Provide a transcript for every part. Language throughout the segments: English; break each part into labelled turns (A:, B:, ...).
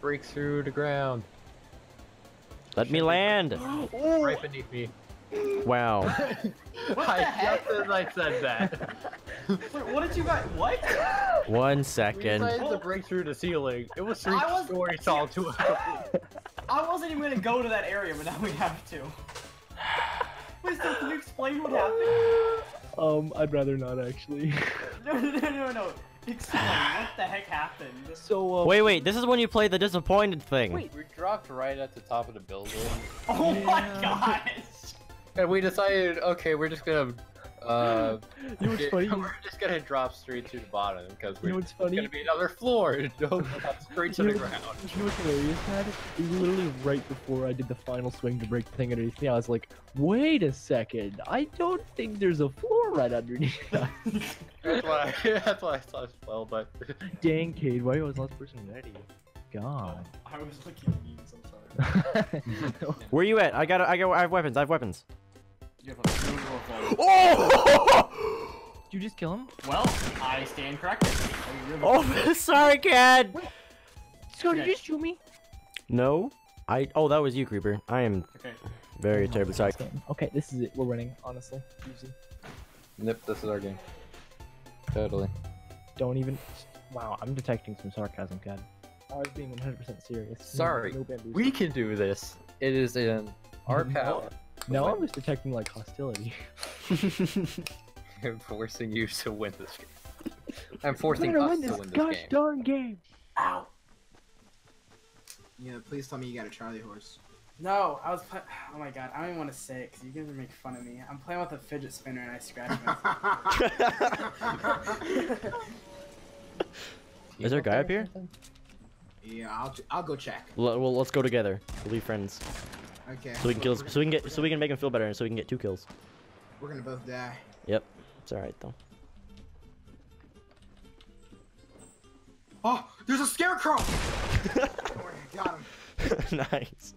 A: breaks through the ground.
B: Let me land.
A: Right beneath me.
B: Wow.
A: I just as I said that.
C: Wait, what did you guys? What?
B: One second.
A: We
B: second.
A: decided to break through the ceiling. It was three
C: I was-
A: stories tall to us.
C: I wasn't even gonna go to that area, but now we have to. Please, Tim, can you explain what happened?
D: Um, I'd rather not actually.
C: No, no, no, no, no. What the heck happened.
D: so, uh,
B: Wait, wait. This is when you play the disappointed thing.
D: Wait.
A: We dropped right at the top of the building.
C: Oh my
D: Yeah.
C: gosh.
A: And we decided, okay, we're just gonna, uh,
D: you know what's
A: get-
D: funny?
A: we're just gonna drop straight to the bottom because
D: You know
A: we're
D: what's funny?
A: gonna be another floor. No, straight to
D: You
A: the
D: know-
A: ground.
D: You know what's hilarious, Dad? It was literally right before I did the final swing to break the thing underneath me. I was like, wait a second. I don't think there's a floor right underneath us.
A: That's why. That's why I thought as well. But
D: Dang, Cade, why are you always the last person ready? God.
C: I was looking at memes, I'm sorry.
B: Where you at? I got. I got. I have weapons. I have weapons.
C: You have a beautiful phone.
B: Oh!
D: Did you just kill him?
C: Well, I stand corrected. Oh, really-
B: oh, sorry, Kad.
D: So did
C: Okay.
D: you just shoot me?
B: No. I. Oh, that was you, creeper. I am
C: Okay.
B: very terribly sorry.
D: Okay, this is it. We're winning, honestly. Easy.
A: Nip, this is our game. Totally.
D: Don't even. Wow, I'm detecting some sarcasm, Kad. I was being 100% serious.
A: Sorry.
D: No.
A: We can do this. It is in our power.
D: No, I'm just detecting like hostility.
A: I'm forcing you to win this game. I'm forcing
D: We're gonna
A: us
D: win
A: to
D: this
A: win this
D: gosh
A: game.
D: darn game.
C: Ow.
E: Yeah, please tell me you got a Charlie horse.
C: No, I was play- Oh my god, I don't even want to say it because you guys are making fun of me. I'm playing with a fidget spinner and I scratched myself.
B: Is there a guy up here?
E: yeah, I'll I'll go check.
B: L- well, let's go together. We'll be friends.
E: Okay.
B: So we can kill. So we can get. So we can make him feel better, and so we can get two kills.
E: we're gonna both die.
B: Yep. It's all right though.
E: Oh, there's a scarecrow. Don't worry, got him.
B: nice.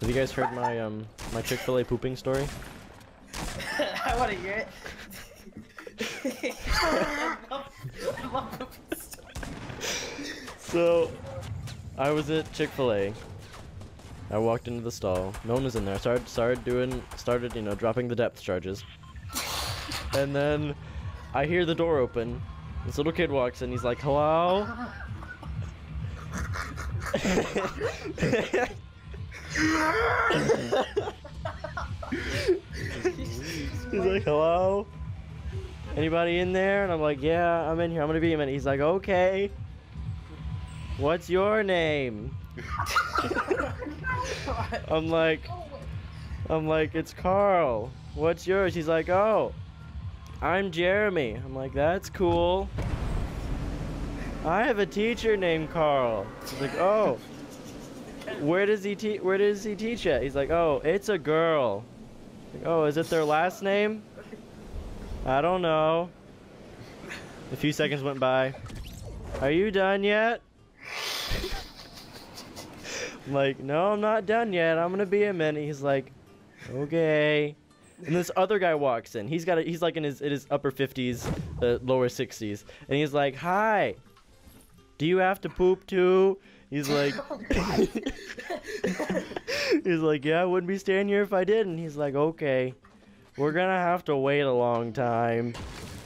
B: Have you guys heard my um my Chick Fil A pooping story?
C: I want to hear it. I love the
B: So, I was at Chick Fil A. I walked into the stall. No one was in there. Started started doing started you know dropping the depth charges. And then I hear the door open. This little kid walks in. He's like, "Hello." He's like, "Hello." Anybody in there? And I'm like, "Yeah, I'm in here. I'm gonna be a minute." He's like, "Okay." What's your name? I'm like, I'm like, it's Carl. What's yours? He's like, oh, I'm Jeremy. I'm like, that's cool. I have a teacher named Carl. He's like, oh, where does he teach? Where does he teach at? He's like, oh, it's a girl. Like, oh, is it their last name? I don't know. A few seconds went by. Are you done yet? I'm like, no, I'm not done yet. I'm gonna be a minute. He's like, okay. And this other guy walks in. He's got a, he's like in his in his upper 50s, uh, lower 60s, and he's like, hi. Do you have to poop too? He's like, he's like, yeah, I wouldn't be staying here if I didn't. He's like, okay, we're gonna have to wait a long time.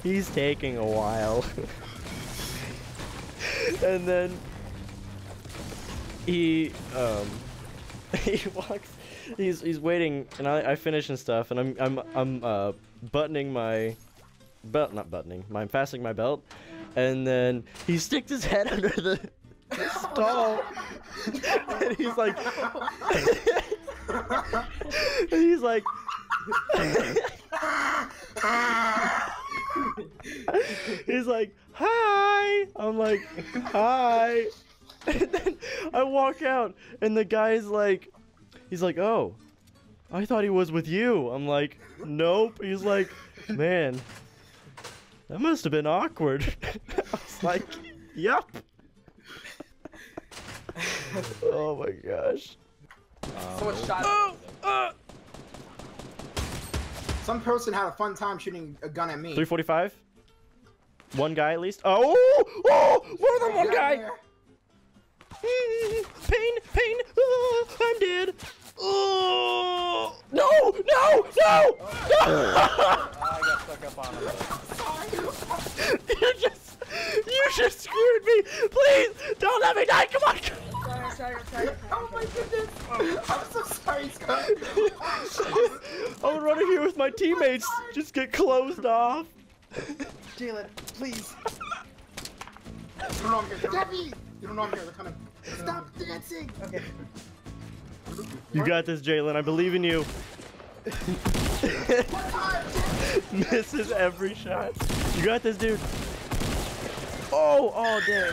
B: He's taking a while. and then he um he walks he's he's waiting and I, I finish and stuff and I'm I'm I'm uh buttoning my belt not buttoning I'm fastening my belt and then he sticks his head under the stall and he's like and he's like he's like hi. I'm like hi and then I walk out, and the guy's like, he's like, oh, I thought he was with you. I'm like, nope. He's like, man, that must have been awkward. I was like, yep. oh my gosh.
C: Someone shot
B: Oh, uh,
E: Some person had a fun time shooting a gun at me.
B: 345. One guy at least. Oh, oh, more than one guy.
E: there.
B: Pain, pain. Oh, I'm dead. Oh no, no, no, no!
A: I got stuck up on him.
B: you just, you just screwed me. Please don't let me die. Come on.
F: Sorry, sorry, sorry.
E: Oh my goodness! I'm so sorry, Scott.
B: I would run in here with my teammates. Just get closed off.
F: Jalen, please.
E: You don't know Debbie! You don't know I'm here. They're coming. Stop dancing!
F: Okay.
B: You got this, Jalen. I believe in you. Misses every shot. You got this, dude. Oh, oh, dang.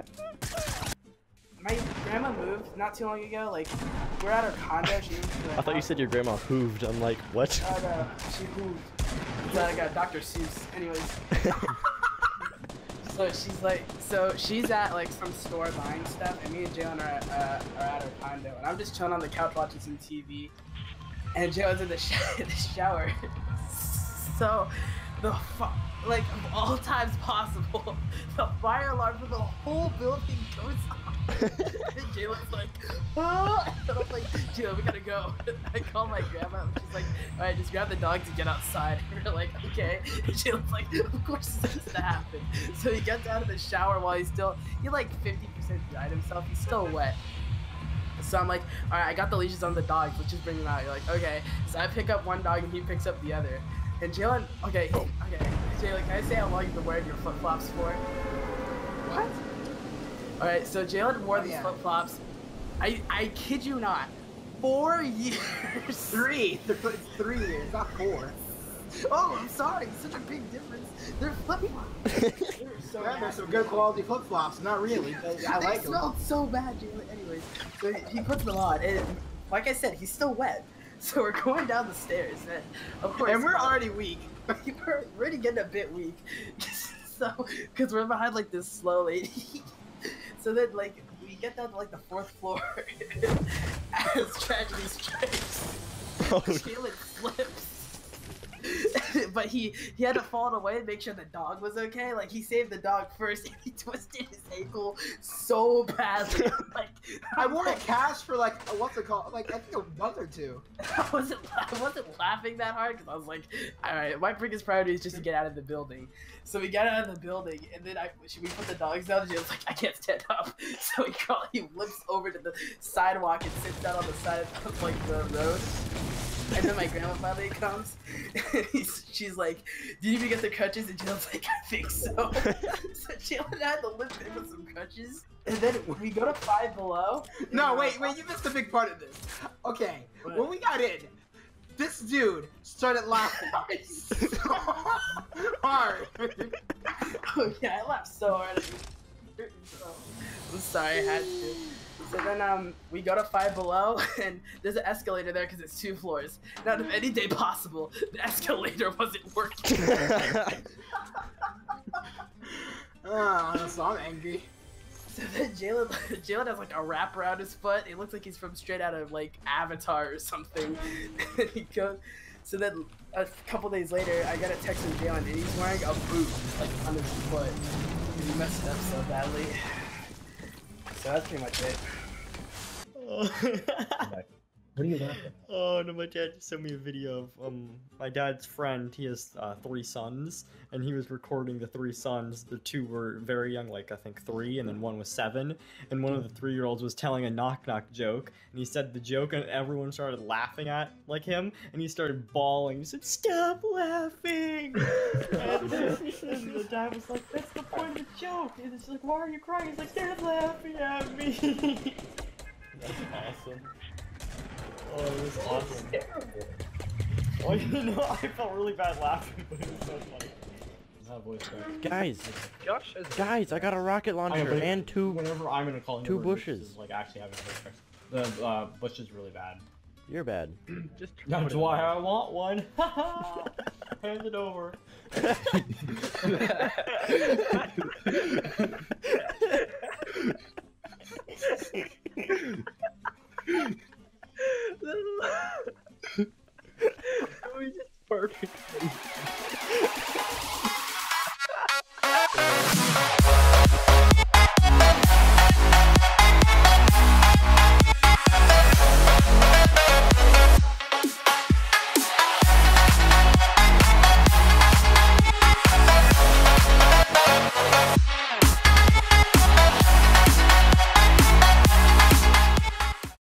F: My grandma moved not too long ago. Like, we're at her condo. She moved to the
B: I thought you said your grandma hooved. I'm like, what?
F: Oh no, she moved. It's like a Dr. Seuss. Anyways. So she's like, so she's at like some store buying stuff, and me and Jalen are, at- uh, are at her condo, and I'm just chilling on the couch watching some TV, and Jalen's in the, sh- the shower. so, the like of all times possible, the fire alarm for the whole building goes off. And Jalen's like, oh, and I'm like, Jalen, we gotta go. I call my grandma, and she's like, all right, just grab the dogs and get outside. We're like, okay. And Jalen's like, of course this has to happen. So he gets out of the shower while he's still, he like 50% dried himself. He's still wet. So I'm like, all right, I got the leashes on the dogs. Let's just bring them out. You're like, okay. So I pick up one dog and he picks up the other. And Jalen, okay, okay. Jalen, can I say how long you've been wearing your flip flops for?
E: What?
F: All right, so Jalen wore
E: Oh,
F: these
E: yeah.
F: flip flops. I I kid you not, four years.
E: Three. It's three years, not four.
F: Oh, I'm sorry. Such a big difference. They're flip flops. They're so
E: Yeah,
F: bad.
E: there's some good quality flip flops. Not really, but I
F: they
E: like them.
F: smelled so bad, Jalen. Anyways, so he puts them on, and like I said, he's still wet. So we're going down the stairs, and of course,
E: And we're uh, already weak.
F: we're, we're already getting a bit weak. so, because we're behind like this slow lady. So then, like, we get down to like the fourth floor as tragedy strikes.
B: Oh,
F: Jalen slips. But he he had to fall away and make sure the dog was okay. Like he saved the dog first, and he twisted his ankle so badly. like
E: I wore a cast for like, a- what's it called? Like, I think a month or two.
F: I wasn't I wasn't laughing that hard because I was like, all right, my biggest priority is just to get out of the building. So we got out of the building, and then I should we put the dogs down? And she was like, I can't stand up. So he crawl, he limps over to the sidewalk and sits down on the side of like the road. And then my grandma finally comes. And he's, she's like, "Did you even get the crutches?" And Jalen's like, "I think so." so Jalen had to limp in with some crutches. And then we go to Five Below.
E: No, wait, wait, you missed the big part of this. Okay,
F: What?
E: when we got in, this dude started laughing so hard.
F: Oh yeah, I laughed so hard. I'm sorry, I had to. So then um we go to Five Below and there's an escalator there because it's two floors. Now, if mm-hmm. any day possible, the escalator wasn't working.
E: Oh, so I'm angry.
F: So then Jalen, Jalen has like a wrap around his foot. It looks like he's from straight out of like Avatar or something. Mm-hmm. and he goes. So then a couple days later, I got a text from Jalen, and he's wearing a boot like on his foot. He messed up so badly. So that's pretty much it.
D: What are you laughing?
B: Oh no, my dad just sent me a video of um my dad's friend. He has uh, three sons, and he was recording the three sons. The two were very young, like I think three, and then one was seven. And one of the three-year-olds was telling a knock-knock joke, and he said the joke, and everyone started laughing at like him, and he started bawling. He said, "Stop laughing!" and, and the dad was like, "That's the point of the joke." And it's like, "Why are you crying?" He's like, "They're laughing at me." That's awesome. Oh, it was awesome. Oh, you know, I felt really bad laughing, but it was so funny. Guys,
D: Josh has
B: guys, I got a rocket launcher
G: but-
B: and two.
G: Whenever I'm in a calling
B: Two bushes.
G: is, like actually having a voice The uh, bush is really bad.
B: You're bad.
D: just
G: That's why I want one. Hand it over.